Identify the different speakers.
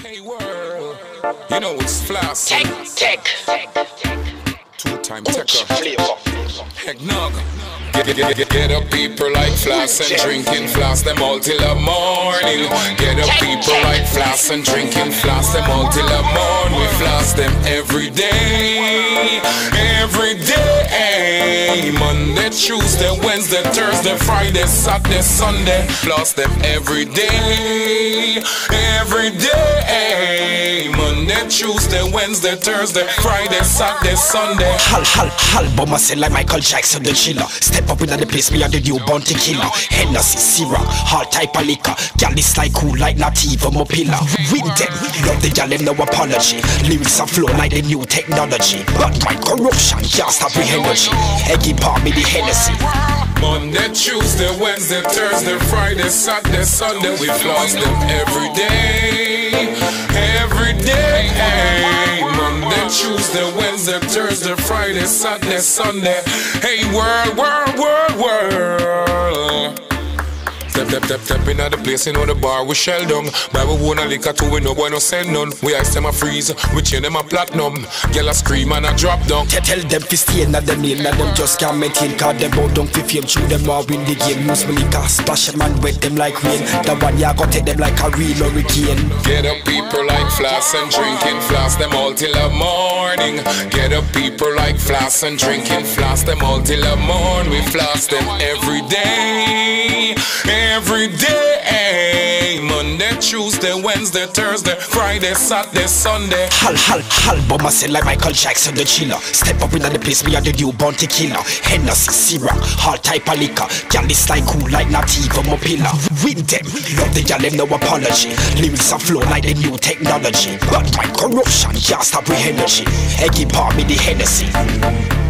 Speaker 1: Hey world, you know it's floss.
Speaker 2: Tech, tech,
Speaker 1: Two time taker.
Speaker 2: flavor.
Speaker 1: EggNog. Get, get, get, get up people like floss and drinking floss them all till the morning. Get up people like floss and drinking floss them all till the morning. We floss them every day, every day. Monday, Tuesday, Wednesday, Thursday, Friday, Saturday, Sunday. Floss them every day, every day. Tuesday, Wednesday, Thursday, Friday, Saturday, Sunday.
Speaker 3: Hal, hal, hal, bomb I say like Michael Jackson, the chiller. Step up in the place, me and the new bounty killer. Hennessy, Syrah, all type of liquor. Gal is like cool, like not even my pillar. Win them, love the gal, no apology. Lyrics are flow like the new technology. But my corruption can't stop with energy. Eggy palm me the Hennessy.
Speaker 1: Monday, Tuesday, Wednesday, Thursday, Friday, Saturday, Sunday, we floss them every day, every Tuesday, Wednesday, Thursday, Friday, Saturday, Sunday. Hey, world, world, world, world. Step, step, step, step in at the place, you know the bar we shell down. Buy we own a liquor too, we no boy no send none. We ice them a freeze, we chain them a platinum. Girl a scream and a drop down.
Speaker 3: Te- Tell them fi stay na them lane, na them just can't maintain Cause them bout down fi fame, through them all win the game Use me liquor, splash them and wet them like rain The one ya go take them like a real hurricane
Speaker 1: Get up people like floss and drinking floss them all till the morning. Get up people like floss and drinking floss them all till the morning. We floss them every day, every day. Monday, Tuesday, Wednesday, Thursday, Friday, Saturday, Sunday.
Speaker 3: Hal, hal, hal, bomb I say like Michael Jackson, the chiller. Step up in the place, me and the new bounty killer. Hennessy, Syrah, all type of liquor. Gal is like cool, like not even my pillar. Win them, love the them no apology. Lyrics are flow like the new technology. But my corruption can't stop with energy. Eggy palm me the Hennessy